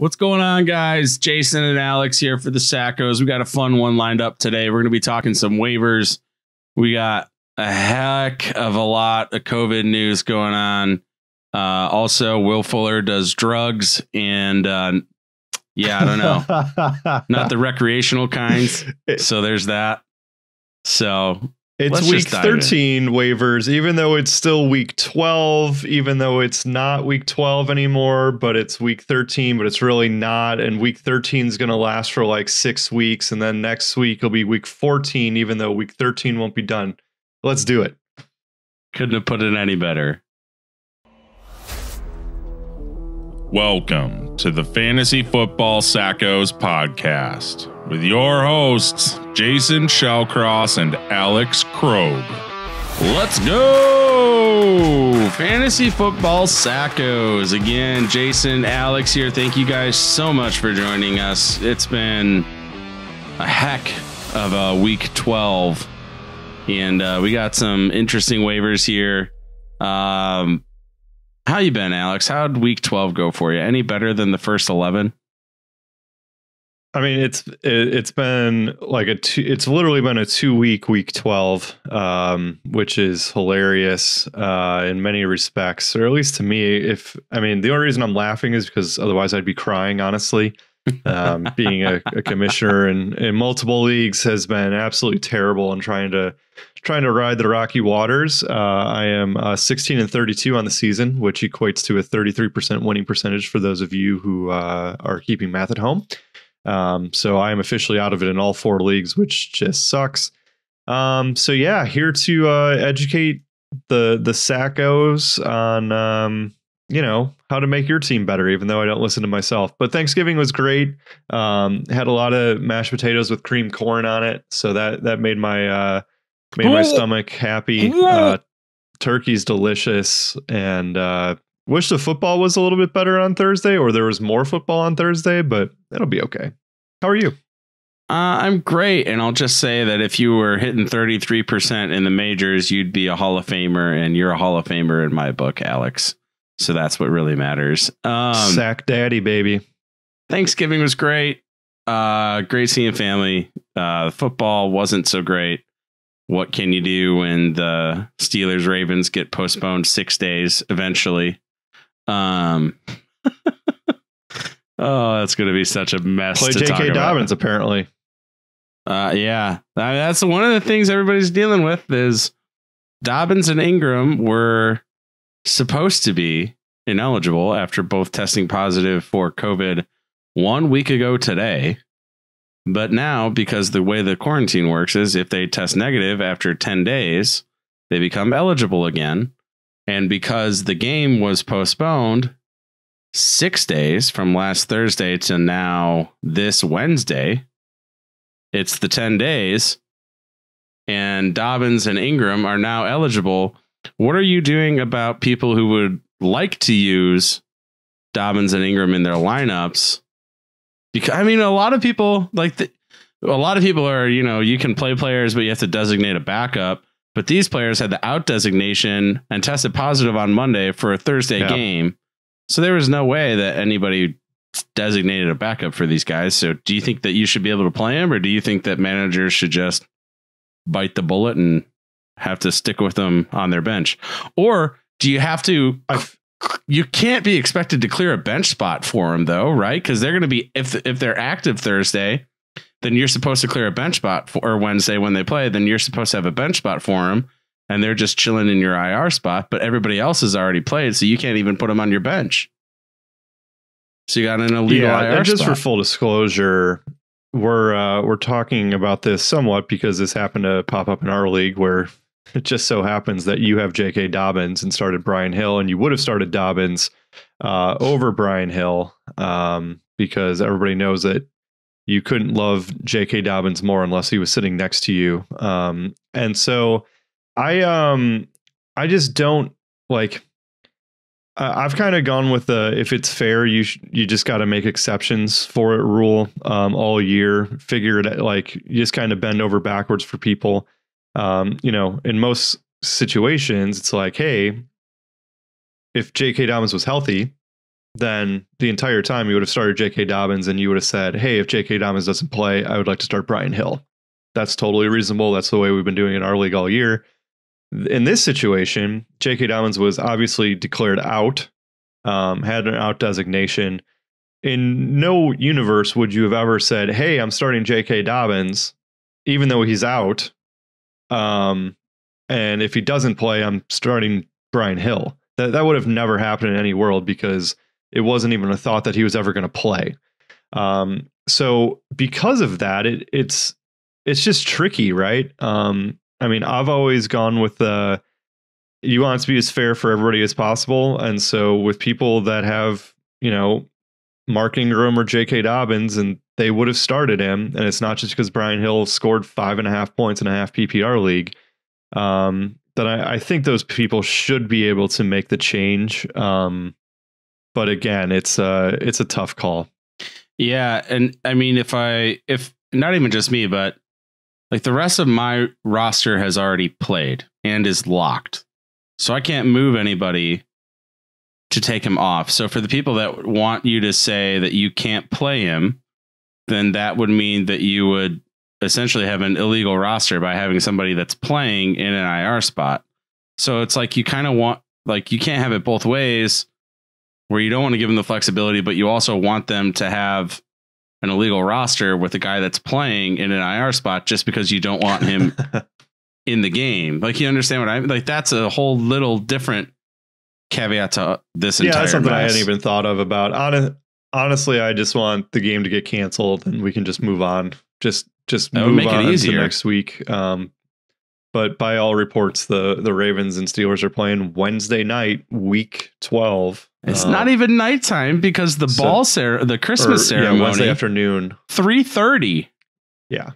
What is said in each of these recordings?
What's going on, guys? Jason and Alex here for the Sackos. We got a fun one lined up today. We're going to be talking some waivers. We got a heck of a lot of COVID news going on. Uh, also, Will Fuller does drugs, and uh, yeah, I don't know, not the recreational kinds. So there's that. So it's Let's week just dive in. 13 waivers, even though it's still week 12, even though it's not week 12 anymore, but it's week 13, but it's really not. And week 13 is going to last for like six weeks. And then next week will be week 14, even though week 13 won't be done. Let's do it. couldn't have put it any better. Welcome to the Fantasy Football Sackos podcast with your hosts, Jason Shellcross and Alex Krogh. Let's go! Fantasy football Sackos. Again, Jason, Alex here. Thank you guys so much for joining us. It's been a heck of a week 12, and uh, we got some interesting waivers here. Um, how you been, Alex? How'd week 12 go for you? Any better than the first 11? I mean, it's it, it's been like a two, it's literally been a two week week twelve, um, which is hilarious uh, in many respects, or at least to me. If I mean, the only reason I'm laughing is because otherwise I'd be crying. Honestly, um, being a, a commissioner in, in multiple leagues has been absolutely terrible, and trying to trying to ride the rocky waters. Uh, I am uh, 16 and 32 on the season, which equates to a 33% winning percentage for those of you who uh, are keeping math at home. Um, so I am officially out of it in all four leagues, which just sucks. Um, so yeah, here to uh, educate the the Sackos on um, you know how to make your team better, even though I don't listen to myself. But Thanksgiving was great. Um, had a lot of mashed potatoes with cream corn on it, so that that made my uh, made my stomach happy. Uh, turkey's delicious, and uh, wish the football was a little bit better on Thursday, or there was more football on Thursday, but it'll be okay. How are you? Uh, I'm great, and I'll just say that if you were hitting 33% in the majors, you'd be a Hall of Famer, and you're a Hall of Famer in my book, Alex. So that's what really matters. Um, Sack Daddy, baby. Thanksgiving was great. Uh, great seeing family. Uh, football wasn't so great. What can you do when the Steelers Ravens get postponed six days eventually? Um, oh, that's going to be such a mess. Play J.K. about. Dobbins, apparently. Uh, yeah, I mean, that's one of the things everybody's dealing with is Dobbins and Ingram were supposed to be ineligible after both testing positive for COVID one week ago today. But now, because the way the quarantine works is if they test negative after 10 days, they become eligible again. And because the game was postponed six days from last Thursday to now this Wednesday, it's the 10 days. And Dobbins and Ingram are now eligible. What are you doing about people who would like to use Dobbins and Ingram in their lineups? Because I mean, a lot of people like the, a lot of people are, you know, you can play players, but you have to designate a backup. But these players had the out designation and tested positive on Monday for a Thursday Yeah. game. So there was no way that anybody designated a backup for these guys. So do you think that you should be able to play them, or do you think that managers should just bite the bullet and have to stick with them on their bench? Or do you have to I you can't be expected to clear a bench spot for them though, right? Because they're going to be if if they're active Thursday, then you're supposed to clear a bench spot for or Wednesday when they play. Then you're supposed to have a bench spot for them, and they're just chilling in your IR spot. But everybody else has already played, so you can't even put them on your bench. So you got an illegal yeah, IR and just spot. for full disclosure, we're uh, we're talking about this somewhat because this happened to pop up in our league where it just so happens that you have J.K. Dobbins and started Brian Hill, and you would have started Dobbins uh, over Brian Hill um, because everybody knows that you couldn't love J.K. Dobbins more unless he was sitting next to you. Um, and so I um I just don't like. I've kind of gone with the if it's fair, you sh- you just got to make exceptions for it rule um, all year. Figure it like you just kind of bend over backwards for people. Um, you know, in most situations, it's like, hey, if J.K. Dobbins was healthy, then the entire time you would have started J.K. Dobbins and you would have said, "Hey, if J.K. Dobbins doesn't play, I would like to start Brian Hill." That's totally reasonable. That's the way we've been doing it in our league all year. In this situation, J.K. Dobbins was obviously declared out, um, had an out designation. In no universe would you have ever said, "Hey, I'm starting J.K. Dobbins," even though he's out. Um, and if he doesn't play, I'm starting Brian Hill. That that would have never happened in any world because it wasn't even a thought that he was ever going to play. Um, so because of that, it, it's it's just tricky, right? Um, I mean, I've always gone with the you want to be as fair for everybody as possible, and so with people that have you know Mark Ingram or J.K. Dobbins, and they would have started him, and it's not just because Brian Hill scored five and a half points in a half PPR league. Um, that I, I think those people should be able to make the change. Um, but again, it's uh it's a tough call. Yeah, and I mean, if I if not even just me, but like the rest of my roster has already played and is locked, so I can't move anybody to take him off. So for the people that want you to say that you can't play him, then that would mean that you would essentially have an illegal roster by having somebody that's playing in an IR spot. So it's like you kind of want like you can't have it both ways where you don't want to give them the flexibility, but you also want them to have an illegal roster with a guy that's playing in an IR spot just because you don't want him in the game. Like you understand what I mean? Like that's a whole little different caveat to uh, this yeah, entire that's something I hadn't even thought of about. Honestly, I just want the game to get canceled and we can just move on. Just just That move make it on to next week. Um, but by all reports, the the Ravens and Steelers are playing Wednesday night, week twelve. It's Uh, not even nighttime because the so- ball cer- the or, Christmas yeah, Wednesday ceremony afternoon. three thirty. Yeah,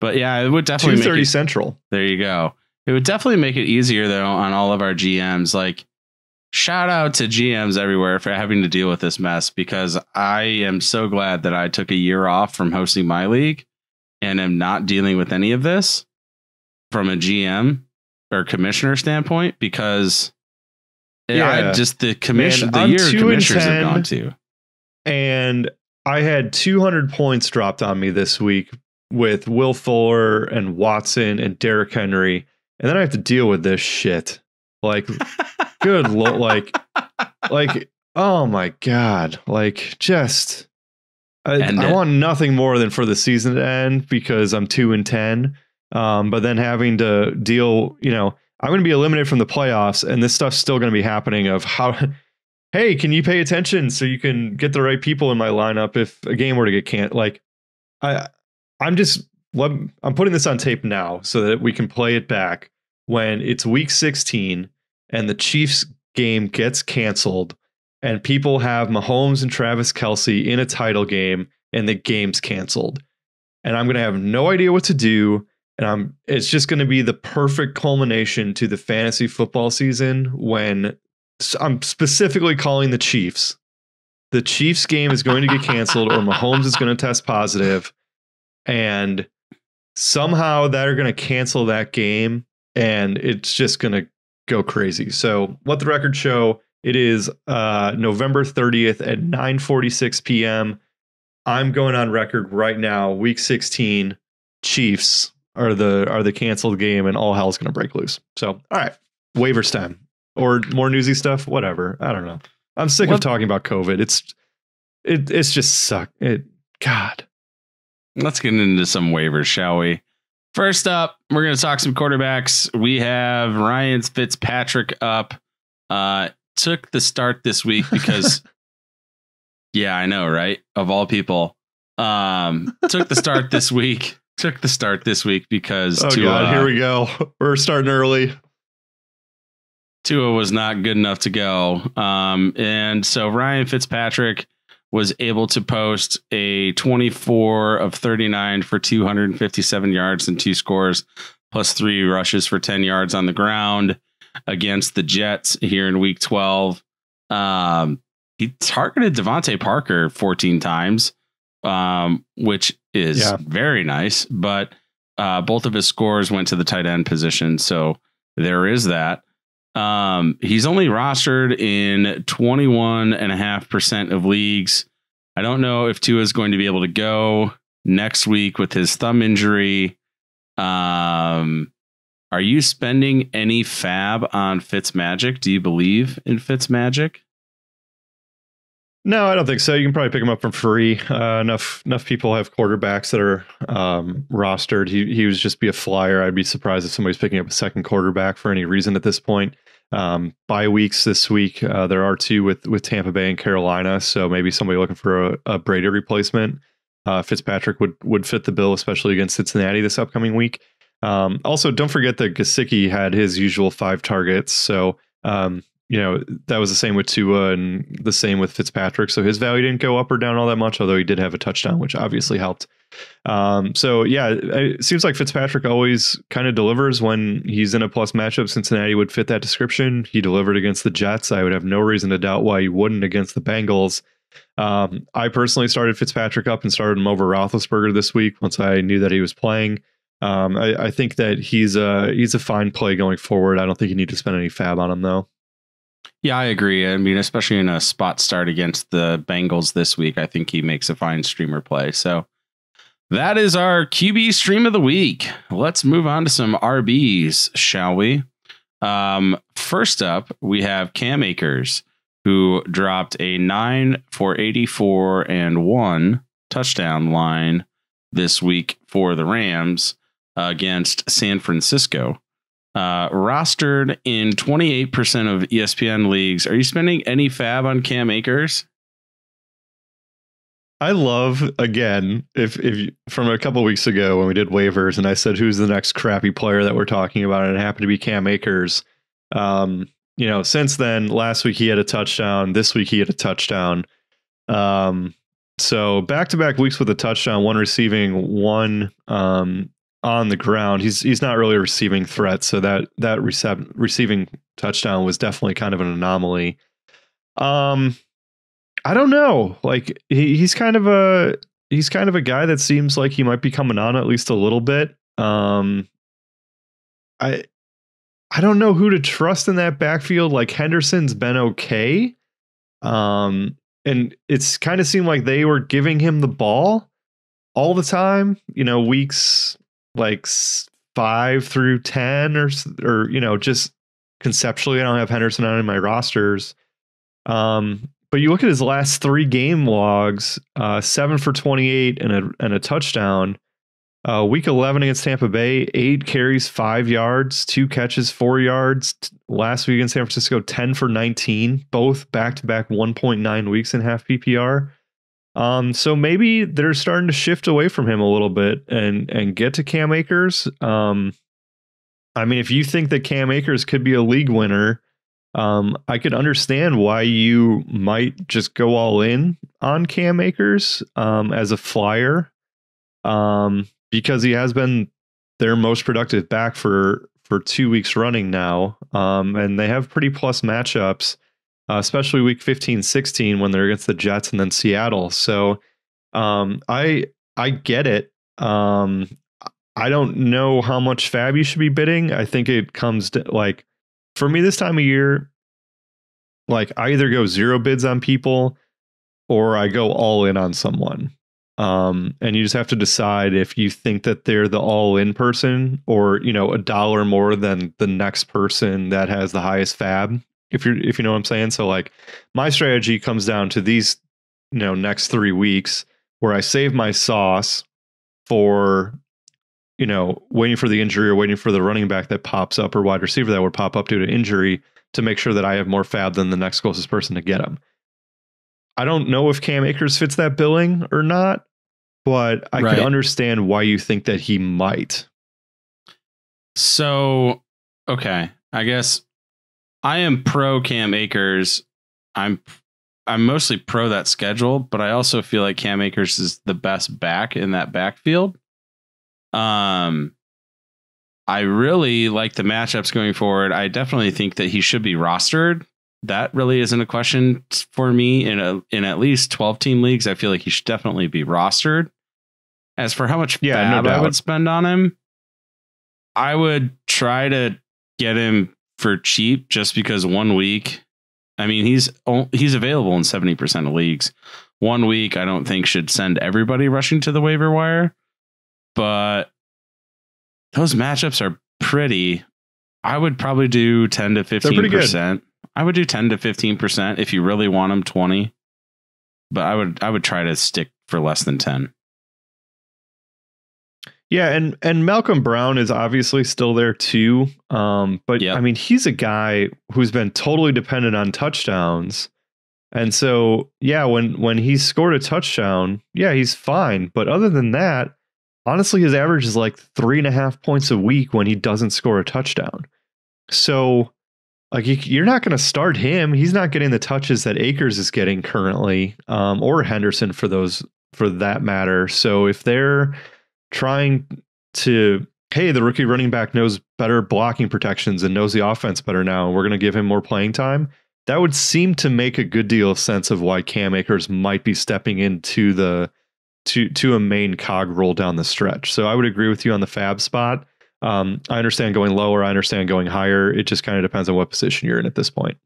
But yeah, it would definitely make thirty central. There you go. It would definitely make it easier though on all of our GMs. Like shout out to GMs everywhere for having to deal with this mess because I am so glad that I took a year off from hosting my league and am not dealing with any of this from a GM or commissioner standpoint because Yeah. I just the commission Man, the I'm year commissioners have gone to. and I had 200 points dropped on me this week with Will Fuller and Watson and Derrick Henry, and then I have to deal with this shit. Like, good lord, like, like, oh my god, like, just. I, I want nothing more than for the season to end because I'm two and ten. Um, but then having to deal, you know, I'm going to be eliminated from the playoffs, and this stuff's still going to be happening. Of how hey, can you pay attention so you can get the right people in my lineup if a game were to get can't like I I'm just I'm putting this on tape now so that we can play it back when it's week 16 and the Chiefs game gets canceled and people have Mahomes and Travis Kelce in a title game and the game's canceled. And I'm going to have no idea what to do and I'm it's just going to be the perfect culmination to the fantasy football season when I'm specifically calling the Chiefs. The Chiefs game is going to get canceled, or Mahomes is going to test positive, and somehow they're going to cancel that game, and it's just going to go crazy. So, let the record show it is uh, November 30th at 9:46 p.m. I'm going on record right now. Week 16, Chiefs are the are the canceled game, and all hell's going to break loose. So, all right, waivers time or more newsy stuff, whatever. I don't know. I'm sick of talking about COVID. It's it it's just suck. It God. Let's get into some waivers, shall we? First up, we're going to talk some quarterbacks. We have Ryan Fitzpatrick up. Uh, took the start this week because, yeah, I know, right? Of all people, um, took the start this week. Took the start this week because Oh Tua, God, here we go. We're starting early. Tua was not good enough to go. Um, and so Ryan Fitzpatrick was able to post a 24 of 39 for 257 yards and two scores, plus three rushes for 10 yards on the ground against the Jets here in week 12. Um, he targeted DeVante Parker 14 times, um, which is Yeah. very nice, but uh, both of his scores went to the tight end position. So there is that. Um, he's only rostered in 21.5% of leagues. I don't know if Tua is going to be able to go next week with his thumb injury. Um, are you spending any fab on Fitzmagic? Do you believe in Fitzmagic? No, I don't think so. You can probably pick him up for free. Uh, enough enough people have quarterbacks that are um, rostered. He he was just be a flyer. I'd be surprised if somebody's picking up a second quarterback for any reason at this point. Um, bye weeks this week. Uh, there are two with with Tampa Bay and Carolina, so maybe somebody looking for a, a Brady replacement. Uh, Fitzpatrick would would fit the bill, especially against Cincinnati this upcoming week. Um, also, don't forget that Gesicki had his usual five targets, so um, you know, that was the same with Tua and the same with Fitzpatrick. So his value didn't go up or down all that much, although he did have a touchdown, which obviously helped. Um, so yeah, it seems like Fitzpatrick always kind of delivers when he's in a plus matchup. Cincinnati would fit that description. He delivered against the Jets. I would have no reason to doubt why he wouldn't against the Bengals. Um, I personally started Fitzpatrick up and started him over Roethlisberger this week once I knew that he was playing. Um, I, I, think that he's a he's a fine play going forward. I don't think you need to spend any fab on him though. Yeah, I agree. I mean, especially in a spot start against the Bengals this week, I think he makes a fine streamer play. So that is our QB stream of the week. Let's move on to some RBs, shall we? Um, first up, we have Cam Akers, who dropped a nine for 84 and one touchdown line this week for the Rams against San Francisco uh, rostered in 28% of ESPN leagues. Are you spending any fab on Cam Akers? I love again if if you, from a couple weeks ago when we did waivers and I said who's the next crappy player that we're talking about and it happened to be Cam Akers. Um, you know, since then, last week he had a touchdown. This week he had a touchdown. Um, so back to back weeks with a touchdown, one receiving, one um, on the ground. He's he's not really receiving threat, so that that recev- receiving touchdown was definitely kind of an anomaly. Um, I don't know. Like he, he's kind of a he's kind of a guy that seems like he might be coming on at least a little bit. Um, I I don't know who to trust in that backfield. Like Henderson's been okay. Um, and it's kind of seemed like they were giving him the ball all the time. You know, weeks like five through 10 or, or, you know, just conceptually, I don't have Henderson on in my rosters. Um, but you look at his last three game logs, uh, seven for 28 and a, and a touchdown. Uh, week 11 against Tampa Bay, eight carries, five yards, two catches, four yards. Last week in San Francisco, 10 for 19, both back to back 1.9 weeks in half PPR. Um, so maybe they're starting to shift away from him a little bit and and get to Cam Akers. Um, I mean, if you think that Cam Akers could be a league winner, um, I could understand why you might just go all in on Cam Akers um, as a flyer, um, because he has been their most productive back for for two weeks running now, um, and they have pretty plus matchups uh, especially week 15, 16 when they're against the Jets and then Seattle. So um, I I get it. Um, I don't know how much fab you should be bidding. I think it comes to like for me this time of year, like I either go zero bids on people or I go all in on someone. Um, and you just have to decide if you think that they're the all in person or, you know, a dollar more than the next person that has the highest fab if you're if you know what I'm saying. So like my strategy comes down to these, you know, next three weeks where I save my sauce for, you know, waiting for the injury or waiting for the running back that pops up or wide receiver that would pop up due to injury to make sure that I have more fab than the next closest person to get him. I don't know if Cam Akers fits that billing or not, but I right. could understand why you think that he might. So, okay, I guess I am pro Cam Akers. I'm I'm mostly pro that schedule, but I also feel like Cam Akers is the best back in that backfield. Um I really like the matchups going forward. I definitely think that he should be rostered. That really isn't a question for me in a in at least 12 team leagues. I feel like he should definitely be rostered. As for how much yeah, no I would spend on him, I would try to get him for cheap just because one week. I mean, he's he's available in seventy percent of leagues. One week, I don't think should send everybody rushing to the waiver wire, but those matchups are pretty. I would probably do ten to fifteen percent. I would do ten to fifteen percent if you really want them twenty, but I would I would try to stick for less than ten. Yeah, and and Malcolm Brown is obviously still there too. Um, but Yep. I mean, he's a guy who's been totally dependent on touchdowns. And so, yeah, when when he scored a touchdown, yeah, he's fine. But other than that, honestly, his average is like three and a half points a week when he doesn't score a touchdown. So, like, you, you're not going to start him. He's not getting the touches that Akers is getting currently, um, or Henderson for those for that matter. So, if they're trying to hey the rookie running back knows better blocking protections and knows the offense better now and we're going to give him more playing time. That would seem to make a good deal of sense of why cam akers might be stepping into the to to a main cog roll down the stretch. So i would agree with you on the fab spot. Um, i understand going lower i understand going higher. It just kind of depends on what position you're in at this point.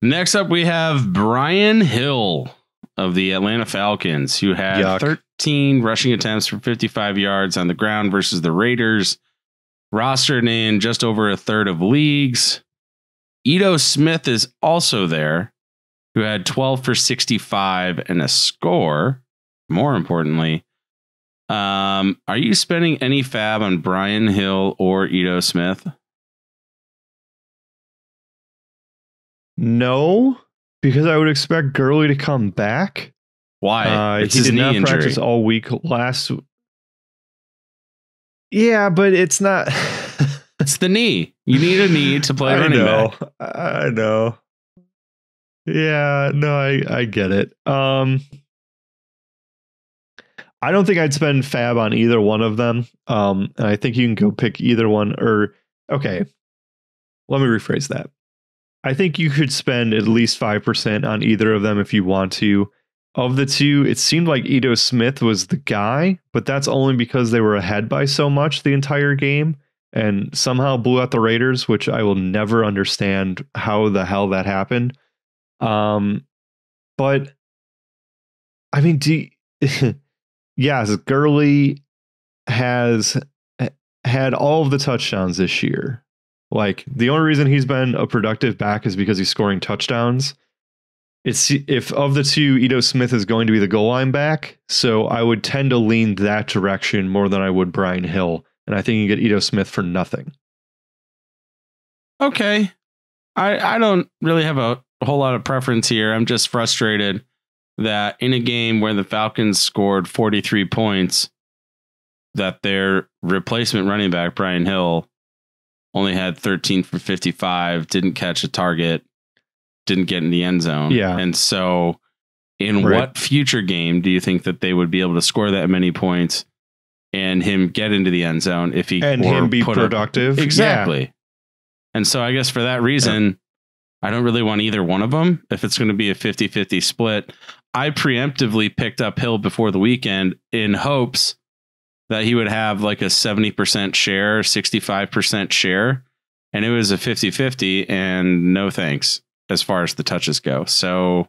Next up, we have Brian Hill of the Atlanta Falcons, who had Yuck. 13 rushing attempts for 55 yards on the ground versus the Raiders, rostered in just over a third of leagues. Ito Smith is also there, who had 12 for 65 and a score. More importantly, um, are you spending any fab on Brian Hill or Ito Smith? no because i would expect Gurley to come back Why? Uh, it's he his did knee not injury. practice all week last. Yeah, but it's not. It's the knee. You need a knee to play I running know. back. I know. Yeah, no, I I get it. Um, I don't think I'd spend fab on either one of them. Um, and I think you can go pick either one. Or okay, let me rephrase that. I think you could spend at least five percent on either of them if you want to. Of the two, it seemed like Ito Smith was the guy, but that's only because they were ahead by so much the entire game and somehow blew out the Raiders, which I will never understand how the hell that happened. Um, but I mean, do yes, Gurley has had all of the touchdowns this year. Like the only reason he's been a productive back is because he's scoring touchdowns. It's if of the two, Ito Smith is going to be the goal line back, so I would tend to lean that direction more than I would Brian Hill, and I think you get Ito Smith for nothing. Okay. I, I don't really have a whole lot of preference here. I'm just frustrated that in a game where the Falcons scored 43 points, that their replacement running back, Brian Hill, only had 13 for 55, didn't catch a target, didn't get in the end zone. Yeah. And so, in Right. what future game do you think that they would be able to score that many points and him get into the end zone if he And him be put up- productive. Exactly. And so I guess for that reason, I don't really want either one of them. If it's going to be a 50 50 split, I preemptively picked up Hill before the weekend in hopes that he would have like a 70% share, 65% share. And it was a 50 50, and no thanks as far as the touches go. So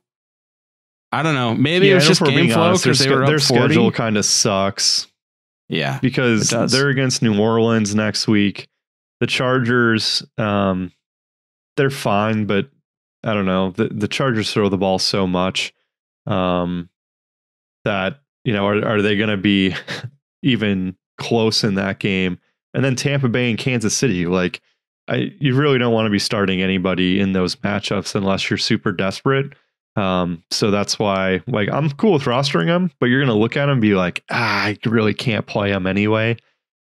I don't know. Maybe Yeah, it was just game flow because they were their 40. schedule kind of sucks Yeah. Because they're against New Orleans next week. The Chargers, um, they're fine, but I don't know. The the Chargers throw the ball so much um, that you know are are they going to be even close in that game? And then Tampa Bay and Kansas City, like I, you really don't want to be starting anybody in those matchups unless you're super desperate. Um, so that's why, like, I'm cool with rostering them, but you're gonna look at them and be like, ah, I really can't play them anyway.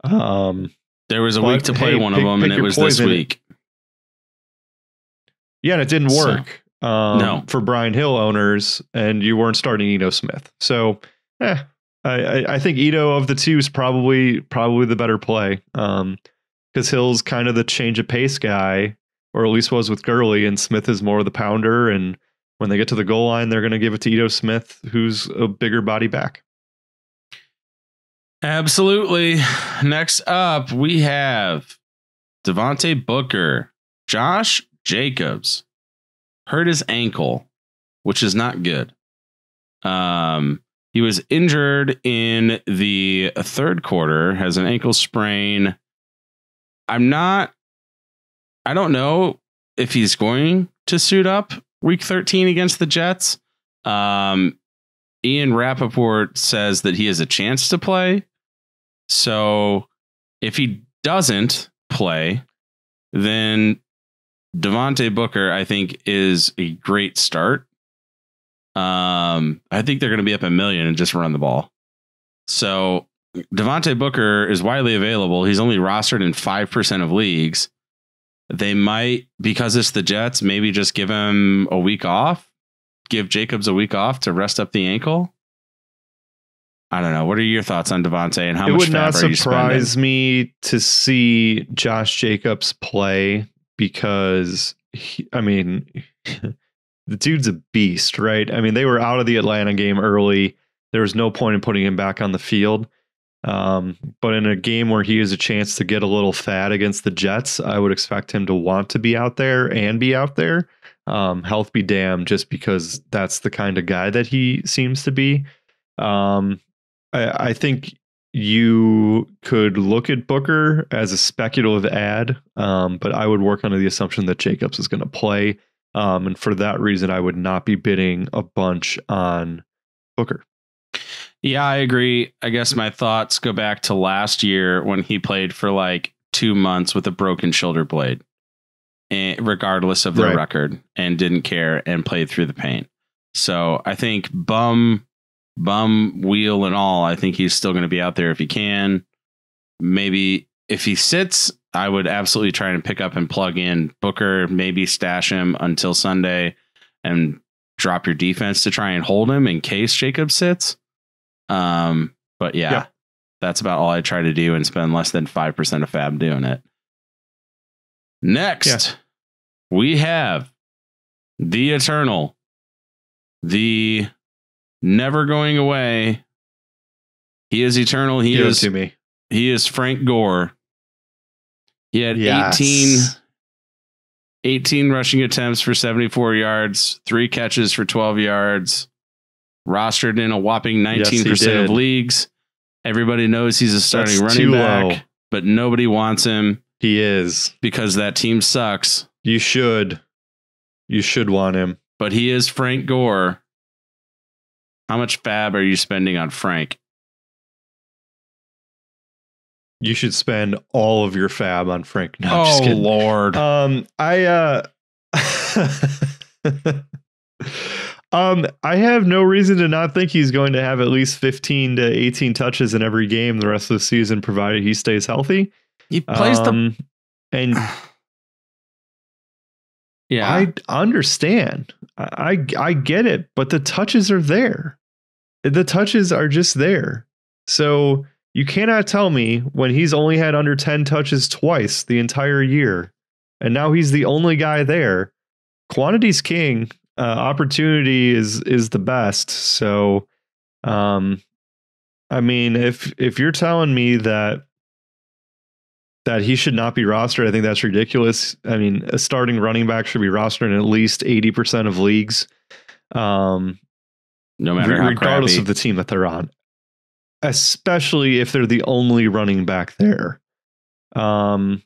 Um, There was a But, week to play hey, one pick- of them, and it was this week. yeah, and it didn't So, work. um, no. for Brian Hill owners, and you weren't starting Ito Smith. So, eh, I, I, I think Ito of the two is probably probably the better play. Um, because Hill's kind of the change of pace guy, or at least was with Gurley, and Smith is more of the pounder. And when they get to the goal line, they're going to give it to Ito Smith, who's a bigger body back. Absolutely. Next up, we have Devontae Booker Josh Jacobs hurt his ankle, which is not good. Um, he was injured in the third quarter, has an ankle sprain. I'm not, I don't know if he's going to suit up week 13 against the Jets. Um, Ian Rapoport says that he has a chance to play. So if he doesn't play, then Devontae Booker, I think, is a great start. Um, I think they're going to be up a million and just run the ball. So Devontae Booker is widely available. He's only rostered in 5% of leagues. They might, because it's the Jets, maybe just give him a week off, give Jacobs a week off to rest up the ankle. I don't know. What are your thoughts on Devontae and how it much would not surprise me to see Josh Jacobs play because he, I mean the dude's a beast, right? I mean they were out of the Atlanta game early. There was no point in putting him back on the field. Um, but in a game where he has a chance to get a little fat against the Jets, I would expect him to want to be out there and be out there. Um, health be damned, just because that's the kind of guy that he seems to be. Um, I, I think you could look at Booker as a speculative ad, um, but I would work under the assumption that Jacobs is going to play. Um, and for that reason, I would not be bidding a bunch on Booker. Yeah, I agree. I guess my thoughts go back to last year when he played for like two months with a broken shoulder blade, and regardless of the Right. record, and didn't care and played through the pain. So I think bum, bum, wheel, and all, I think he's still going to be out there if he can. Maybe if he sits, I would absolutely try and pick up and plug in Booker, maybe stash him until Sunday and drop your defense to try and hold him in case Jacob sits. Um, but yeah, Yeah. that's about all I try to do and spend less than 5% of fab doing it. Next, we have the eternal, the never going away. He is eternal. He Give is to me. he is Frank Gore. He had 18 18 rushing attempts for 74 yards, three catches for 12 yards, rostered in a whopping 19% of leagues. Everybody knows he's a starting That's running back, low. but nobody wants him He is. because that team sucks. You should. You should want him. But he is Frank Gore. How much fab are you spending on Frank? You should spend all of your fab on Frank. No, I'm just oh, kidding. Lord. Um, I uh, um, I have no reason to not think he's going to have at least fifteen to eighteen touches in every game the rest of the season, provided he stays healthy. he plays um, and. Yeah. I understand. I, I I get it, but the touches are there. The touches are just there. So you cannot tell me when he's only had under 10 touches twice the entire year, and now he's the only guy there. Quantity's king. Uh, opportunity is is the best. So, um, I mean, if if you're telling me that that he should not be rostered. I think that's ridiculous. I mean, a starting running back should be rostered in at least 80% of leagues, um, no matter re- how regardless crappy. of the team that they're on, especially if they're the only running back there. Um,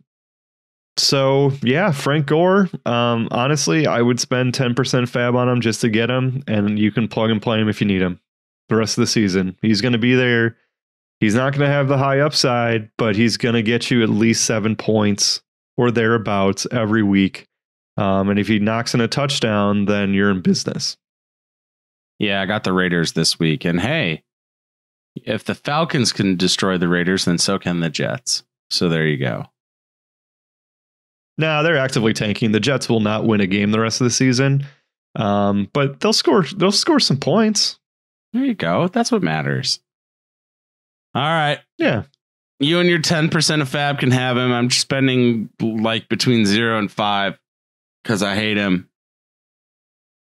so yeah, Frank Gore. Um, honestly, I would spend 10% fab on him just to get him, and you can plug and play him if you need him the rest of the season. He's going to be there. He's not going to have the high upside, but he's going to get you at least seven points or thereabouts every week. Um, and if he knocks in a touchdown, then you're in business. Yeah, I got the Raiders this week. And hey, if the Falcons can destroy the Raiders, then so can the Jets. So there you go. Now they're actively tanking. The Jets will not win a game the rest of the season, um, but they'll score. They'll score some points. There you go. That's what matters. All right. Yeah, You and your 10% of fab can have him. I'm spending like between zero and five because I hate him.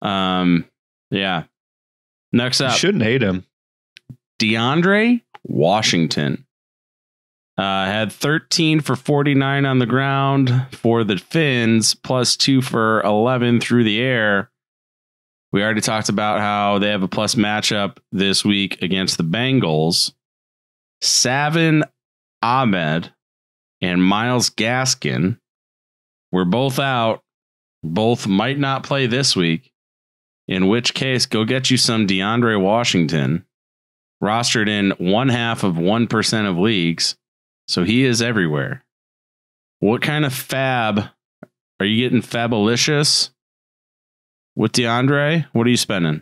Um, yeah. Next you up, shouldn't hate him. DeAndre Washington. Uh, had 13 for 49 on the ground for the Fins, plus two for 11 through the air. We already talked about how they have a plus matchup this week against the Bengals. Salvon Ahmed and Myles Gaskin were both out. Both might not play this week. In which case, go get you some DeAndre Washington, rostered in one half of 1% of leagues. So he is everywhere. What kind of fab are you getting? Fabulous with DeAndre? What are you spending?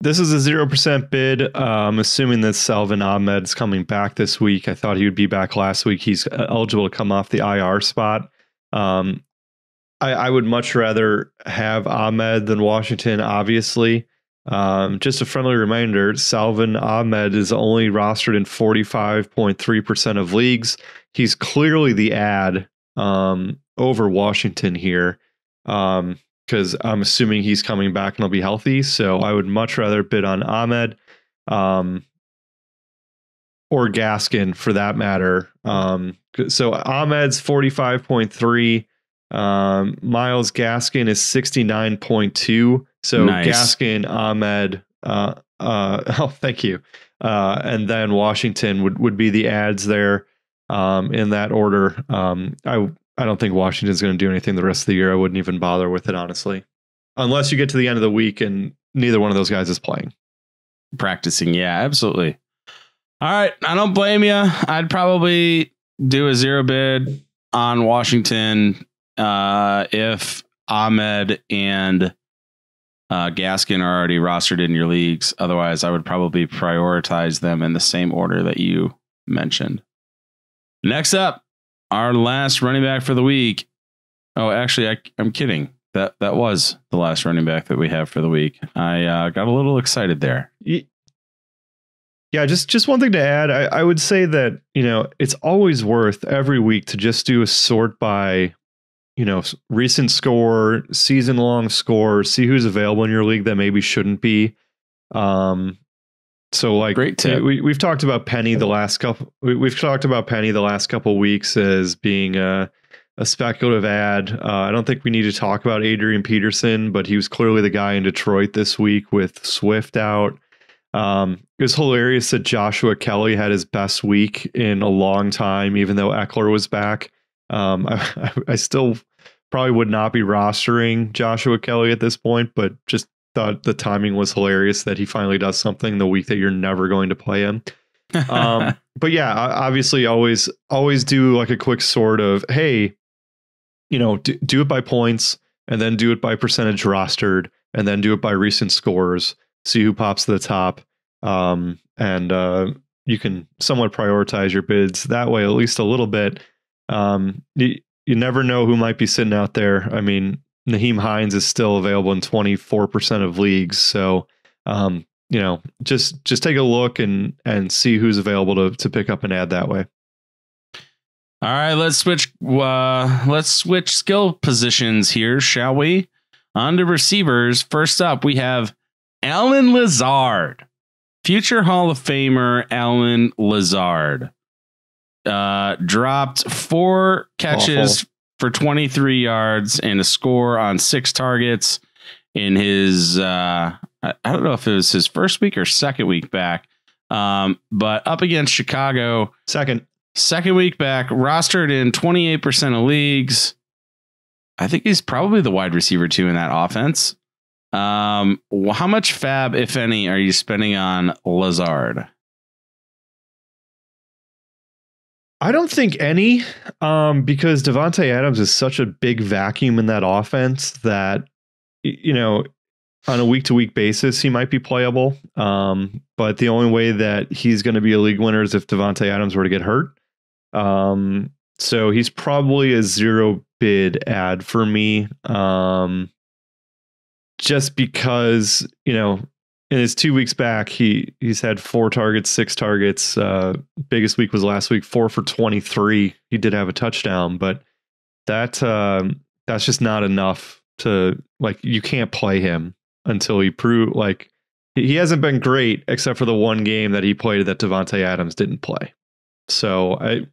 This is a 0% bid. Uh, I'm assuming that Salvon Ahmed's coming back this week. I thought he would be back last week. He's uh, eligible to come off the IR spot. Um, I, I, would much rather have Ahmed than Washington, obviously. Um, just a friendly reminder Salvon Ahmed is only rostered in 45.3% of leagues. He's clearly the ad um, over Washington here because um, I'm assuming he's coming back and he'll be healthy. So I would much rather bid on Ahmed um, or Gaskin for that matter. Um, so Ahmed's 45.3. Um, Myles Gaskin is 69.2. So nice. Gaskin, Ahmed, uh, uh, oh, thank you. Uh, and then Washington would, would be the ads there um, in that order. Um, I I don't think Washington's going to do anything the rest of the year. I wouldn't even bother with it honestly, unless you get to the end of the week and neither one of those guys is playing. Practicing, yeah, absolutely. All right, I don't blame you. I'd probably do a zero bid on Washington uh, if Ahmed and uh, Gaskin are already rostered in your leagues. Otherwise, I would probably prioritize them in the same order that you mentioned. Next up, our last running back for the week. Oh, actually, I, am kidding. That that was the last running back that we have for the week. I uh, got a little excited there. Yeah, just just one thing to add. I, I would say that you know it's always worth every week to just do a sort by you know, recent score, season long score, see who's available in your league that maybe shouldn't be. Um, so like great tip. We we've talked about Penny the last couple. We, have talked about Penny the last couple weeks as being a a speculative ad. Uh, I don't think we need to talk about Adrian Peterson, but he was clearly the guy in Detroit this week with Swift out. Um, it was hilarious that Joshua Kelley had his best week in a long time, even though Ekeler was back. Um, I, I still probably would not be rostering Joshua Kelley at this point, but just thought the timing was hilarious that he finally does something the week that you're never going to play him. um, but yeah, obviously, always always do like a quick sort of hey, you know, do, do it by points and then do it by percentage rostered and then do it by recent scores. See who pops to the top, um, and uh, you can somewhat prioritize your bids that way, at least a little bit. Um, you, you never know who might be sitting out there. I mean, Nyheim Hines is still available in 24% of leagues. So, um, you know, just just take a look and and see who's available to to pick up and add that way. All right, let's switch uh let's switch skill positions here, shall we? On to receivers. First up, we have Allen Lazard. Future Hall of Famer Allen Lazard uh, dropped four catches Awful. for 23 yards and a score on six targets in his, uh, I, don't know if it was his first week or second week back. Um, but up against Chicago, second, second week back, rostered in 28% of leagues. I think he's probably the wide receiver too in that offense. Um, how much fab, if any, are you spending on Lazard? I don't think any, um, because Davante Adams is such a big vacuum in that offense that you know on a week to week basis he might be playable. Um, but the only way that he's going to be a league winner is if Davante Adams were to get hurt. Um, so he's probably a zero bid ad for me. Um, just because you know in his two weeks back, he he's had four targets, six targets. Uh, biggest week was last week, four for twenty three. He did have a touchdown, but that um, that's just not enough to like. You can't play him until he prove like he hasn't been great except for the one game that he played that Davante Adams didn't play. So I,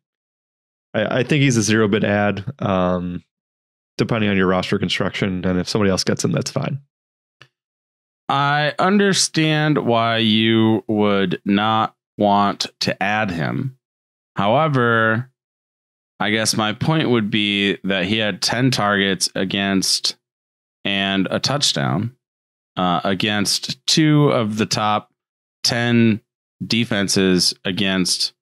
I, I think he's a zero bit ad. Um, depending on your roster construction, and if somebody else gets him, that's fine. I understand why you would not want to add him. However, I guess my point would be that he had 10 targets against and a touchdown uh, against two of the top 10 defenses against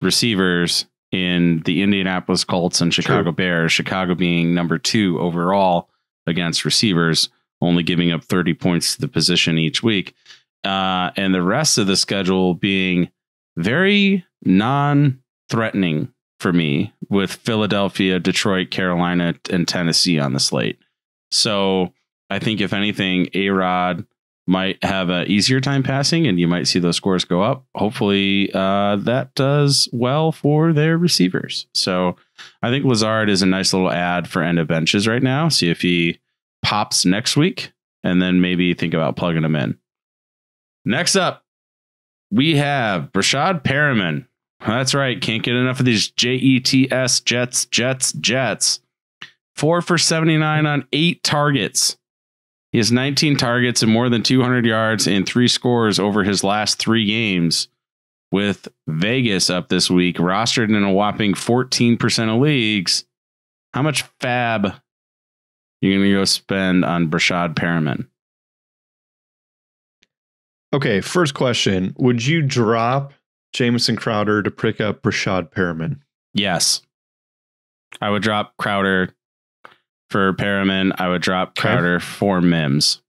receivers in the Indianapolis Colts and Chicago True. Bears, Chicago being number two overall against receivers, only giving up 30 points to the position each week. Uh, and the rest of the schedule being very non threatening for me with Philadelphia, Detroit, Carolina, and Tennessee on the slate. So I think if anything, A Rod might have an easier time passing and you might see those scores go up. Hopefully, uh, that does well for their receivers. So I think Lazard is a nice little ad for end of benches right now. See if he pops next week and then maybe think about plugging them in. Next up, we have Breshad Perriman. That's right. Can't get enough of these J E T S Jets, Jets, Jets. Four for 79 on eight targets. He has 19 targets and more than 200 yards and three scores over his last three games. With Vegas up this week, rostered in a whopping 14% of leagues. How much fab you going to go spend on Breshad Perriman? Okay, first question: Would you drop Jamison Crowder to pick up Breshad Perriman? Yes. I would drop Crowder for Perriman. I would drop Okay. Crowder for Mims.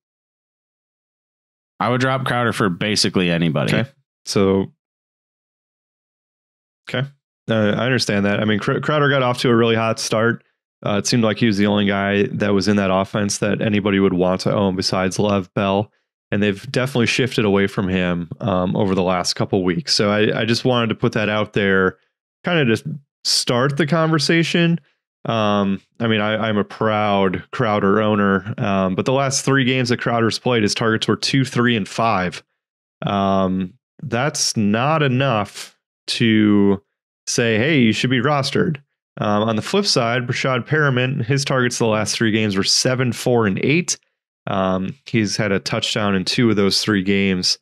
I would drop Crowder for basically anybody. Okay. So, okay, uh, I understand that. I mean, Crowder got off to a really hot start. Uh, it seemed like he was the only guy that was in that offense that anybody would want to own besides Lev Bell, and they've definitely shifted away from him um, over the last couple weeks. So I, I just wanted to put that out there, kind of just start the conversation. Um, I mean, I, I'm a proud Crowder owner, um, but the last three games that Crowder's played, his targets were two, three, and five. Um, that's not enough to say, hey, you should be rostered. Um, on the flip side, Breshad Perriman, his targets the last three games were seven, four, and eight. Um, he's had a touchdown in two of those three games.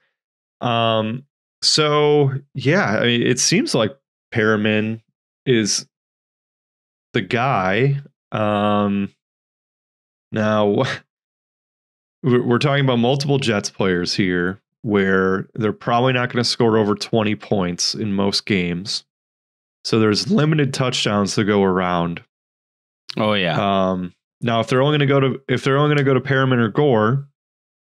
Um, so yeah, I mean, it seems like Perriman is the guy. Um, now, we're we're talking about multiple Jets players here where they're probably not going to score over 20 points in most games. So there's limited touchdowns to go around. Oh yeah. Um, now, if they're only going to go to if they're only going to go to Perriman or Gore,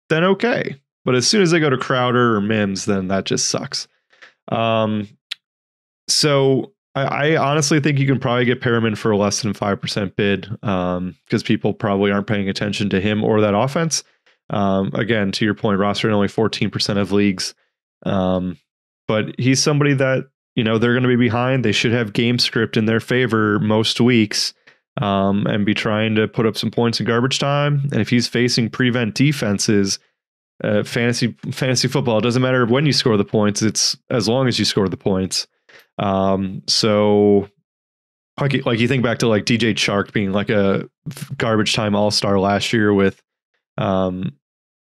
then okay. But as soon as they go to Crowder or Mims, then that just sucks. Um, so I, I honestly think you can probably get Perriman for a less than five percent bid um, because people probably aren't paying attention to him or that offense. Um, again, to your point, roster in only fourteen percent of leagues, um, but he's somebody that you know they're going to be behind. They should have game script in their favor most weeks um, and be trying to put up some points in garbage time. And if he's facing prevent defenses, uh, fantasy fantasy football it doesn't matter when you score the points. It's as long as you score the points. Um, so like like you think back to like DJ Chark being like a garbage time all star last year with um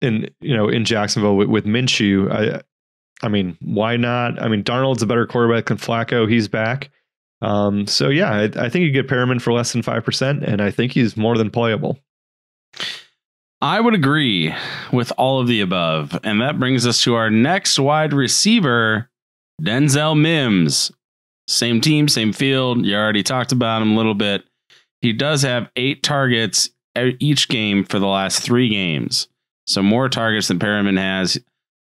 in you know in Jacksonville with, with Minshew. I I mean why not? I mean Darnold's a better quarterback than Flacco. He's back. Um, so yeah, I, I think you get Perriman for less than five percent, and I think he's more than playable. I would agree with all of the above. And that brings us to our next wide receiver, Denzel Mims. Same team, same field. You already talked about him a little bit. He does have eight targets each game for the last three games. So more targets than Perriman has.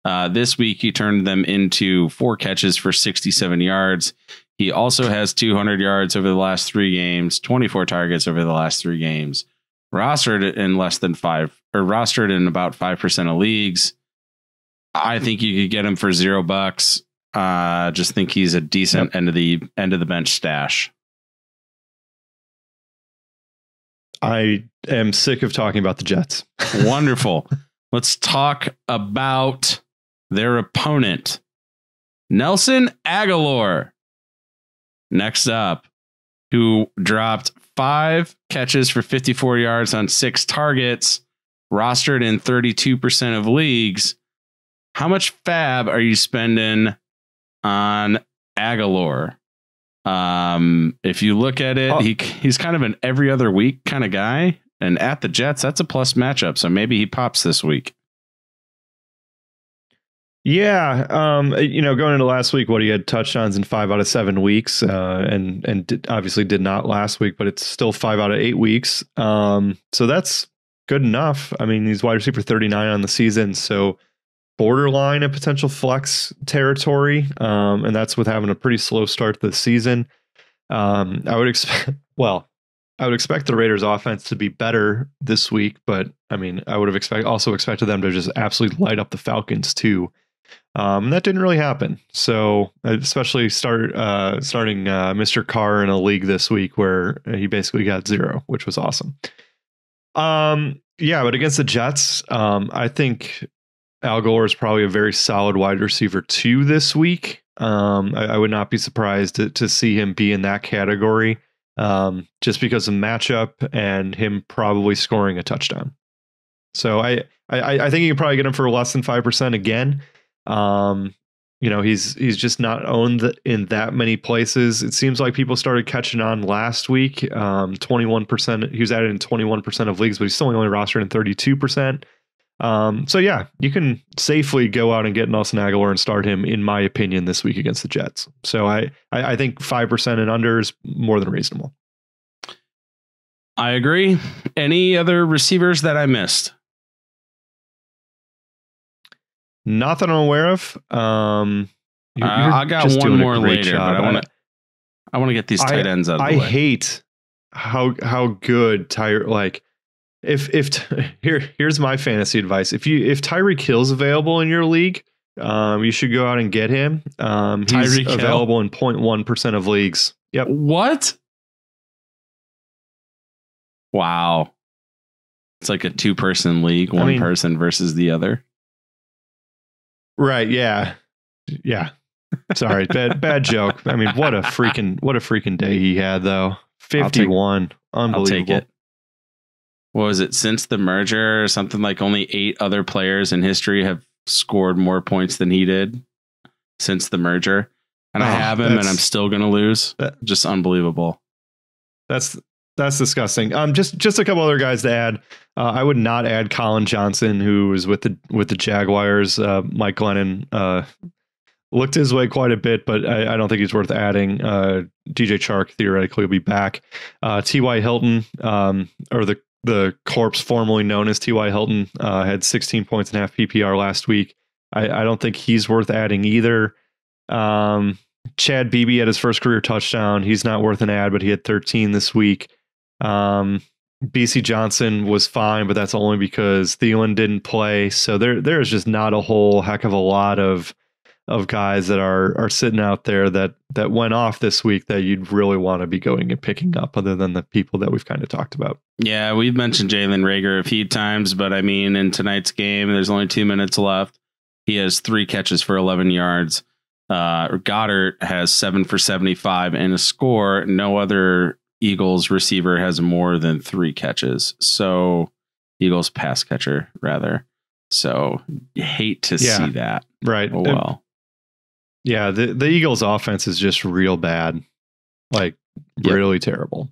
Uh, this week, he turned them into four catches for 67 yards. He also has 200 yards over the last three games, 24 targets over the last three games rostered in less than five or rostered in about five percent of leagues. I think you could get him for zero bucks. Uh, just think he's a decent end of the end of the bench stash. I am sick of talking about the Jets. Wonderful. Let's talk about their opponent, Nelson Agholor. next up, who dropped five catches for 54 yards on six targets, rostered in 32% of leagues. How much fab are you spending on Agholor? Um, if you look at it, Oh. he he's kind of an every other week kind of guy. And at the Jets, that's a plus matchup. So maybe he pops this week. Yeah, um, you know, going into last week, what he had touchdowns in five out of seven weeks, uh, and and did, obviously did not last week, but it's still five out of eight weeks. Um, so that's good enough. I mean, he's wide receiver thirty nine on the season, so borderline a potential flex territory, um, and that's with having a pretty slow start to the season. Um, I would expect, well, I would expect the Raiders' offense to be better this week, but I mean, I would have expect also expected them to just absolutely light up the Falcons too. Um, that didn't really happen. So, especially start uh, starting uh, Mr. Carr in a league this week where he basically got zero, which was awesome. Um, yeah, but against the Jets, um, I think Al Gore is probably a very solid wide receiver two this week. Um, I, I would not be surprised to, to see him be in that category, um, just because of matchup and him probably scoring a touchdown. So I, I, I think you can probably get him for less than five percent again. Um, you know, he's he's just not owned in that many places. It seems like people started catching on last week. Um, 21%. He was added in 21% of leagues, but he's still only rostered in 32%. Um, so yeah, you can safely go out and get Nelson Agholor and start him, in my opinion, this week against the Jets. So I, I, I think five percent and under is more than reasonable. I agree. Any other receivers that I missed? Not that I'm aware of. Um, Uh, I got one more later, job. but I want to. I want to get these I- tight ends out of the I hate how how good Tyre like if if here here's my fantasy advice. If you if Tyreek Hill's available in your league, um, you should go out and get him. Um, he's Tyreek Hill? available in 0.1 percent of leagues. Yep. What? Wow. It's like a two person league, I one mean- person versus the other. Right. Yeah. Yeah. Sorry. bad bad joke. I mean, what a freaking what a freaking day he had though. take- 51. Unbelievable. I'll take it. What was it? Since the merger or something like only eight other players in history have scored more points than he did since the merger. And I Oh, have him and I'm still going to lose. That- Just unbelievable. That's that's disgusting. Um, just just a couple other guys to add. Uh, I would not add Collin Johnson, who was with the with the Jaguars. Uh, Mike Glennon uh, looked his way quite a bit, but I, I don't think he's worth adding. Uh, DJ Chark theoretically will be back. Uh, T.Y. Hilton, um, or the the corpse formerly known as T.Y. Hilton, uh, had 16 points and a half PPR last week. I, I don't think he's worth adding either. Um, Chad Beebe had his first career touchdown. He's not worth an ad, but he had 13 this week. Um, Bisi Johnson was fine, but that's only because Thielen didn't play. So there there is just not a whole heck of a lot of of guys that are are sitting out there that that went off this week that you'd really want to be going and picking up, other than the people that we've kind of talked about. Yeah, we've mentioned Jalen Reagor a few times, but I mean, in tonight's game, there's only two minutes left. He has three catches for 11 yards. Uh, Goedert has seven for 75 and a score. No other Eagles receiver has more than three catches. So, Eagles pass catcher, rather. So, hate to Yeah. see that. Right. Oh, well. Yeah, the the Eagles offense is just real bad. Like Yep. really terrible.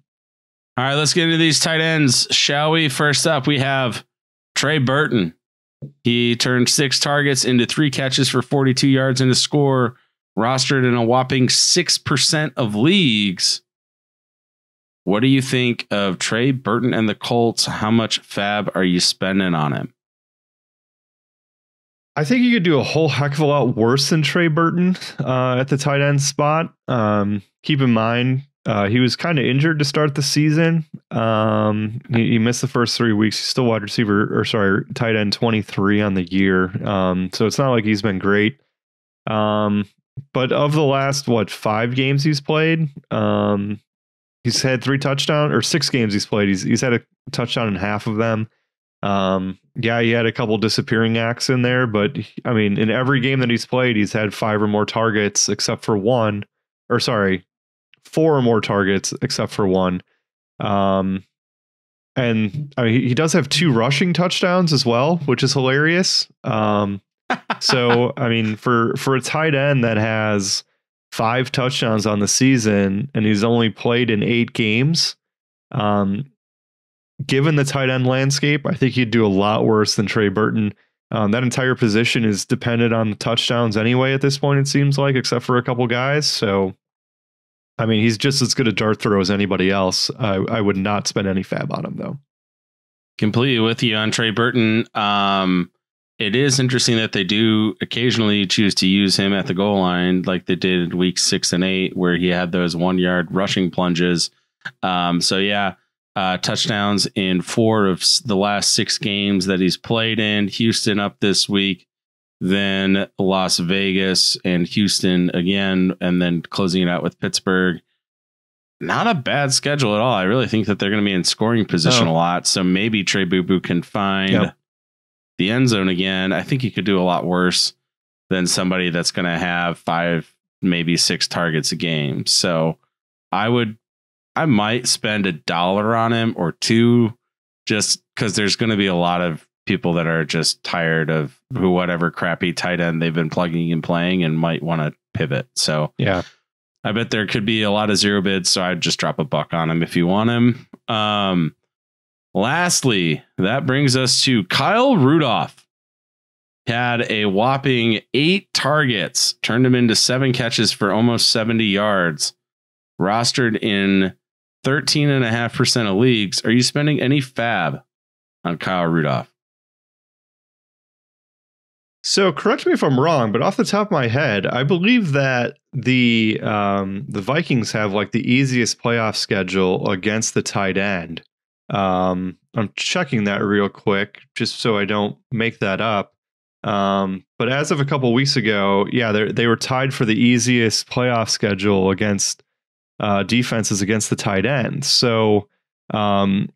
All right, let's get into these tight ends, shall we? First up, we have Trey Burton. He turned six targets into three catches for 42 yards and a score, rostered in a whopping 6% of leagues. What do you think of Trey Burton and the Colts? How much fab are you spending on him? I think you could do a whole heck of a lot worse than Trey Burton uh, at the tight end spot. Um, keep in mind, uh, he was kind of injured to start the season. Um, he, he missed the first three weeks. He's still wide receiver, or sorry, tight end 23 on the year. Um, so it's not like he's been great. Um, but of the last, what, five games he's played, um, he's had three touchdowns, or six games he's played. He's, he's had a touchdown in half of them. Um, yeah, he had a couple disappearing acts in there, but I mean, in every game that he's played, he's had five or more targets, except for one, or sorry, four or more targets, except for one. Um, and I mean, he does have two rushing touchdowns as well, which is hilarious. Um, so I mean, for for a tight end that has five touchdowns on the season and he's only played in eight games, um, given the tight end landscape, I think he'd do a lot worse than Trey Burton. Um, that entire position is dependent on touchdowns anyway. At this point, it seems like, except for a couple guys. So, I mean, he's just as good a dart throw as anybody else. I, I would not spend any fab on him though. Completely with you on Trey Burton. Um, it is interesting that they do occasionally choose to use him at the goal line, like they did week six and eight, where he had those one yard rushing plunges. Um, so yeah, uh, touchdowns in four of the last six games that he's played in. Houston up this week, then Las Vegas and Houston again, and then closing it out with Pittsburgh. Not a bad schedule at all. I really think that they're going to be in scoring position Oh. a lot. So maybe Trey Boo Boo can find Yep. The end zone again. I think he could do a lot worse than somebody that's going to have five, maybe six targets a game. So I would I might spend a dollar on him or two just because there's going to be a lot of people that are just tired of who whatever crappy tight end they've been plugging and playing and might want to pivot. So Yeah. I bet there could be a lot of zero bids. So I'd just drop a buck on him if you want him. Um, lastly, that brings us to Kyle Rudolph. Had a whopping eight targets, turned him into seven catches for almost 70 yards rostered in 13.5% of leagues. Are you spending any fab on Kyle Rudolph? So correct me if I'm wrong, but off the top of my head, I believe that the um, the Vikings have like the easiest playoff schedule against the tight end. Um, I'm checking that real quick just so I don't make that up. Um, but as of a couple weeks ago, yeah, they they were tied for the easiest playoff schedule against uh, defenses against the tight end. So um,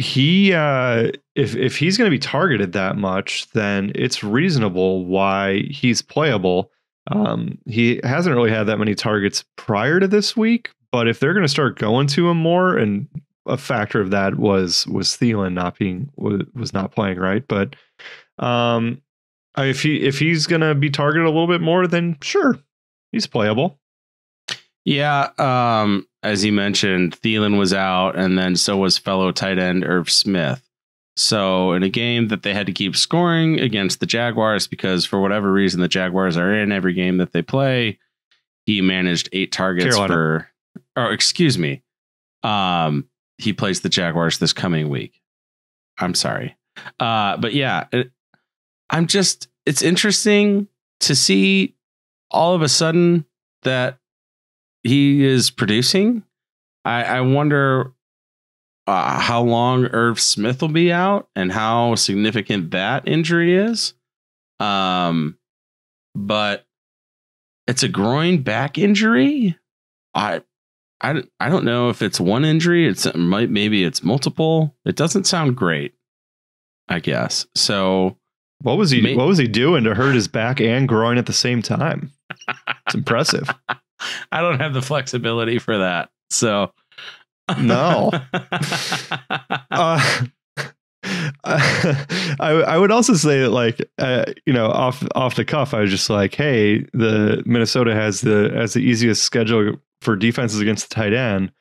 he uh if if he's going to be targeted that much then it's reasonable why he's playable um he hasn't really had that many targets prior to this week but if they're going to start going to him more and a factor of that was was Thielen not being was, not playing right but um if he if he's going to be targeted a little bit more then sure he's playable Yeah, um, as you mentioned, Thielen was out, and then so was fellow tight end Irv Smith. So in a game that they had to keep scoring against the Jaguars because for whatever reason the Jaguars are in every game that they play, he managed eight targets Carolina. for. Or excuse me, um, he plays the Jaguars this coming week. I'm sorry, uh, but yeah, it, I'm just. It's interesting to see all of a sudden that he is producing. I, I wonder uh, how long Irv Smith will be out and how significant that injury is. Um, but it's a groin back injury. I, I, I don't know if it's one injury. It's it might maybe it's multiple. It doesn't sound great. I guess so. what was he May- what was he doing to hurt his back and groin at the same time it's impressive I don't have the flexibility for that. So No. uh, I I would also say that like uh, you know off off the cuff I was just like hey the Minnesota has the has the easiest schedule for defenses against the tight end.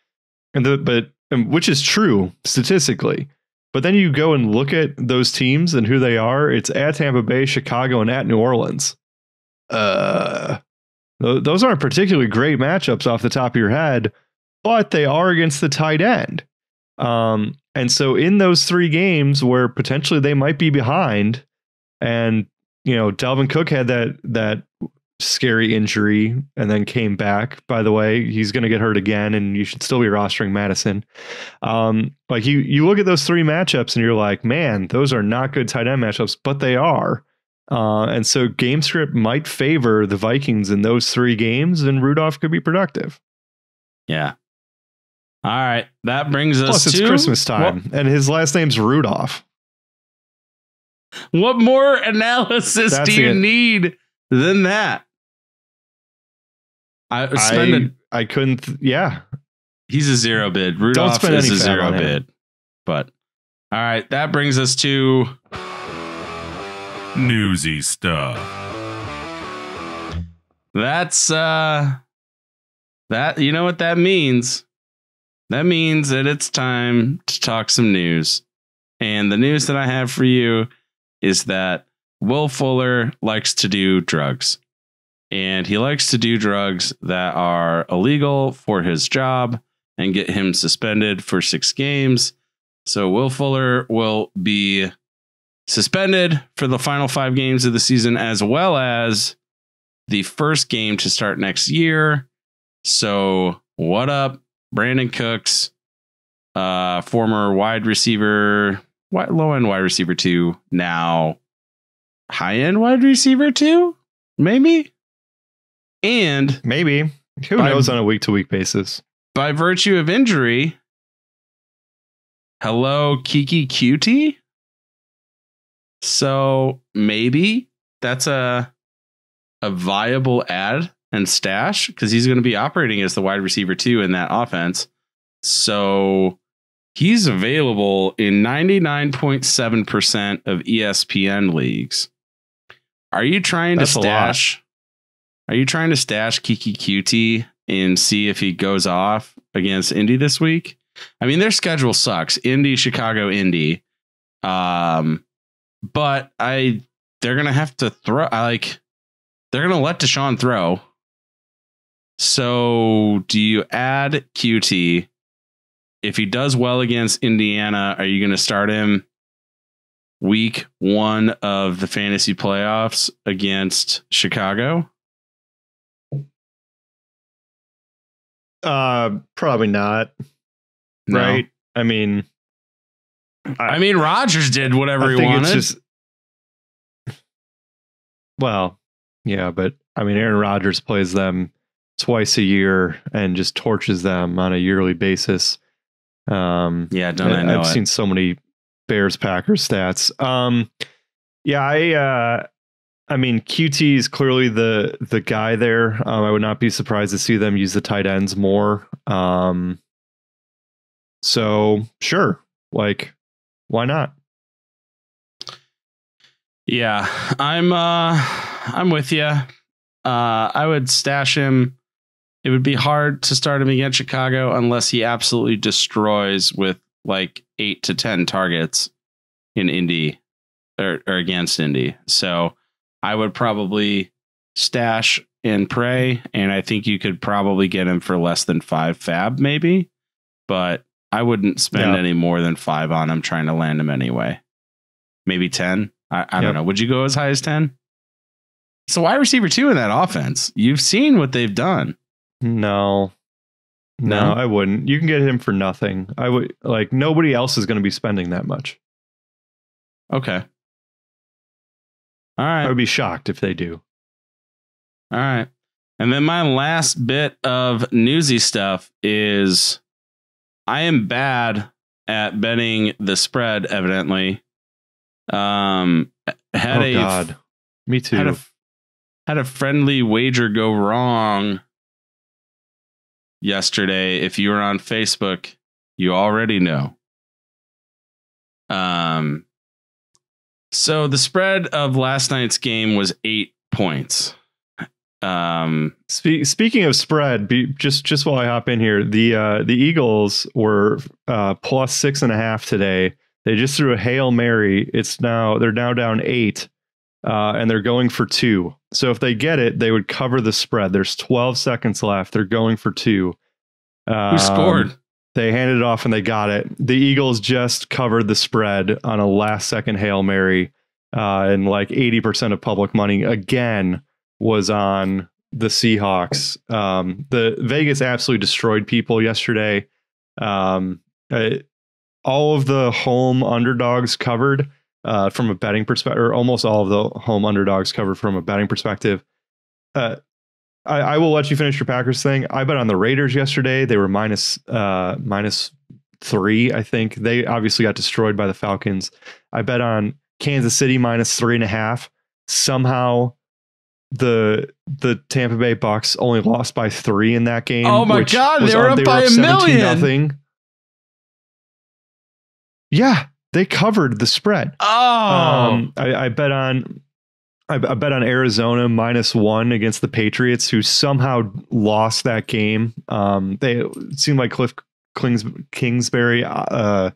And the but and which is true statistically. But then you go and look at those teams and who they are it's at Tampa Bay Chicago and at New Orleans. Uh tho- those aren't particularly great matchups off the top of your head but they are against the tight end. Um, and so in those three games where potentially they might be behind, and you know, Dalvin Cook had that that scary injury and then came back. By the way, he's going to get hurt again, and you should still be rostering Mattison. Um, like you, you look at those three matchups, and you're like, man, those are not good tight end matchups, but they are. Uh, and so game script might favor the Vikings in those three games, and Rudolph could be productive. yeah. All right, that brings us Plus, it's to Christmas time, and his last name's Rudolph. What, what more analysis That's do you it. need than that? I spend a I, I couldn't. th- yeah, He's a zero bid. Rudolph spend is any a zero bid. But all right, that brings us to Newsy stuff. that's uh that you know what that means? That means that it's time to talk some news. And the news that I have for you is that Will Fuller likes to do drugs. And he likes to do drugs that are illegal for his job and get him suspended for six games. So Will Fuller will be suspended for the final five games of the season, as well as the first game to start next year. So, what up, Brandin Cooks, uh, former wide receiver, low end wide receiver two, now high end wide receiver two, maybe. And Maybe. Who By- knows on a week to week basis? by virtue of injury, hello, Keke Coutee. So maybe that's a a viable ad and stash because he's going to be operating as the wide receiver too in that offense. So he's available in 99.7% of ESPN leagues. Are you trying That's to stash? Are you trying to stash Keke Coutee and see if he goes off against Indy this week? I mean, their schedule sucks. Indy, Chicago, Indy. Um, but I they're gonna have to throw like they're gonna let Deshaun throw. So do you add Coutee? If he does well against Indiana, are you gonna start him week one of the fantasy playoffs against Chicago? Uh, probably not. No. Right. I mean, I mean, Rodgers did whatever I he think wanted. it's just. Well, yeah, but I mean, Aaron Rodgers plays them twice a year and just torches them on a yearly basis. Um, yeah, don't I I know have it? seen so many Bears Packers stats. Um, yeah, I uh, I mean Coutee is clearly the the guy there. Um, I would not be surprised to see them use the tight ends more. Um, so sure, like why not? Yeah, I'm uh I'm with you. Uh I would stash him. It would be hard to start him against Chicago unless he absolutely destroys with like 8 to 10 targets in Indy or, or against Indy. So I would probably stash and pray and I think you could probably get him for less than 5 fab maybe, but I wouldn't spend Yeah. any more than 5 on him trying to land him anyway. Maybe 10. I, I don't know. Would you go as high as 10? So wide receiver two in that offense. You've seen what they've done. No. No, No? I wouldn't. You can get him for nothing. I would like nobody else is going to be spending that much. Okay. All right. I would be shocked if they do. All right. And then my last bit of newsy stuff is I am bad at betting the spread, evidently. Um had oh a God, me too. had a had a friendly wager go wrong yesterday. If you were on Facebook, you already know. Um so the spread of last night's game was 8 points. Um Spe- speaking of spread, be, just just while I hop in here, the uh, the Eagles were uh, plus six and a half today. They just threw a hail mary. It's now they're now down eight, uh, and they're going for two. So if they get it, they would cover the spread. There's 12 seconds left. They're going for two. Um, who scored? They handed it off and they got it. The Eagles just covered the spread on a last second hail mary, uh, and like 80% of public money again was on the Seahawks. Um, the Vegas absolutely destroyed people yesterday. Um, uh, all of the home underdogs covered uh, from a betting perspective, or almost all of the home underdogs covered from a betting perspective. Uh, I, I will let you finish your Packers thing. I bet on the Raiders yesterday. They were minus uh, minus three, I think. They obviously got destroyed by the Falcons. I bet on Kansas City minus three and a half. Somehow the the Tampa Bay Bucks only lost by three in that game. Oh my God, they were on- up by a 17 million. Nothing. Yeah, they covered the spread. Oh, Um, I, I bet on I, bet on Arizona minus one against the Patriots, who somehow lost that game. Um, they seemed like Cliff Klings, Kingsbury uh,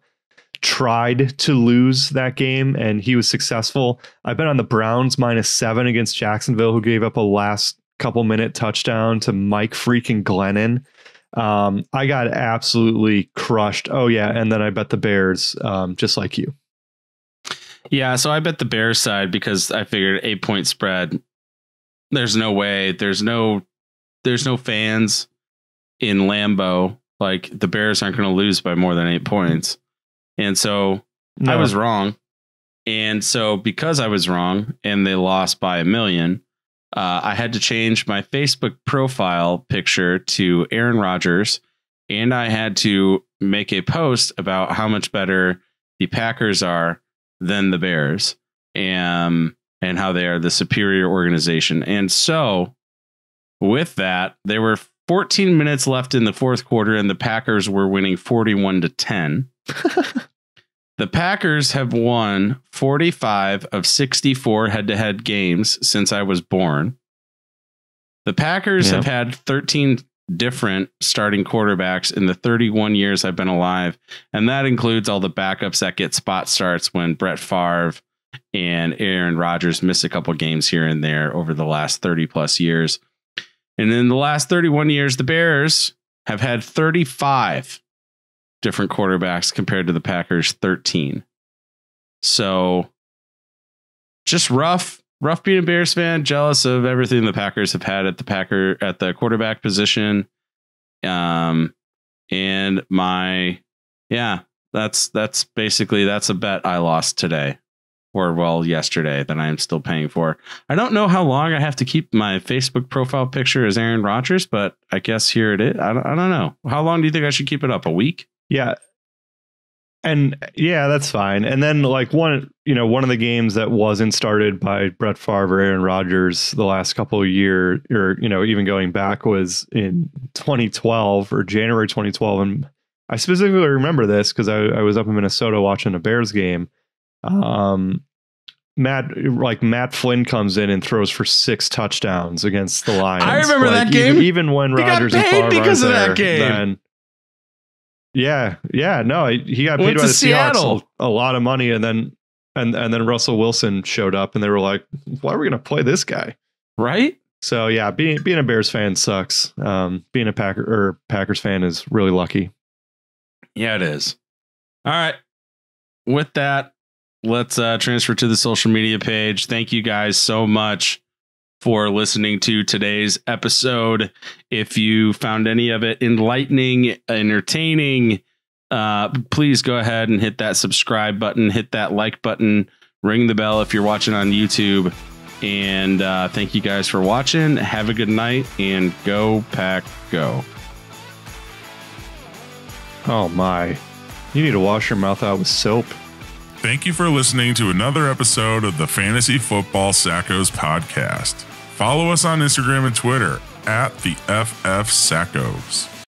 tried to lose that game, and he was successful. I bet on the Browns minus seven against Jacksonville, who gave up a last couple minute touchdown to Mike freaking Glennon. Um, I got absolutely crushed. Oh yeah, and then I bet the Bears, um, just like you. Yeah. So I bet the Bears side because I figured eight point spread. There's no way. There's no. There's no fans in Lambeau. Like the Bears aren't going to lose by more than eight points, and so I was wrong. And so because I was wrong and they lost by a million, uh, I had to change my Facebook profile picture to Aaron Rodgers and I had to make a post about how much better the Packers are than the Bears um, and how they are the superior organization. And so with that, there were 14 minutes left in the fourth quarter and the Packers were winning 41 to 10. The Packers have won 45 of 64 head to head games since I was born. The Packers have had 13 different starting quarterbacks in the 31 years I've been alive. And that includes all the backups that get spot starts when Brett Favre and Aaron Rodgers miss a couple games here and there over the last 30 plus years. And in the last 31 years, the Bears have had 35 different quarterbacks compared to the Packers 13. So just rough, rough being a Bears fan, jealous of everything the Packers have had at the Packer at the quarterback position. Um and my yeah, that's that's basically that's a bet I lost today. Or well, yesterday that I am still paying for. I don't know how long I have to keep my Facebook profile picture as Aaron Rodgers, but I guess here it is. I don't, I don't know. How long do you think I should keep it up? A week? Yeah. And yeah, that's fine. And then like one, you know, one of the games that wasn't started by Brett Favre Aaron Rodgers the last couple of years, or you know, even going back was in 2012 or January 2012. And I specifically remember this because I, I was up in Minnesota watching a Bears game. Um, Matt, like Matt Flynn comes in and throws for six touchdowns against the Lions. I remember Like, that even- game. Even, when Rodgers and Favre because of that game. then- yeah, yeah, no, he got paid Went by the Seattle. Seahawks a, a lot of money, and then and and then Russell Wilson showed up, and they were like, "Why are we going to play this guy?" Right? So yeah, being being a Bears fan sucks. Um, being a Packer or Packers fan is really lucky. Yeah, it is. All right. With that, let's uh, transfer to the social media page. Thank you guys so much for listening to today's episode. If you found any of it enlightening, entertaining, uh, please go ahead and hit that subscribe button, hit that like button, ring the bell if you're watching on YouTube. And uh, thank you guys for watching. Have a good night and go, pack, go. Oh my, you need to wash your mouth out with soap. Thank you for listening to another episode of the Fantasy Football Sackos podcast. Follow us on Instagram and Twitter at the FF Sackos.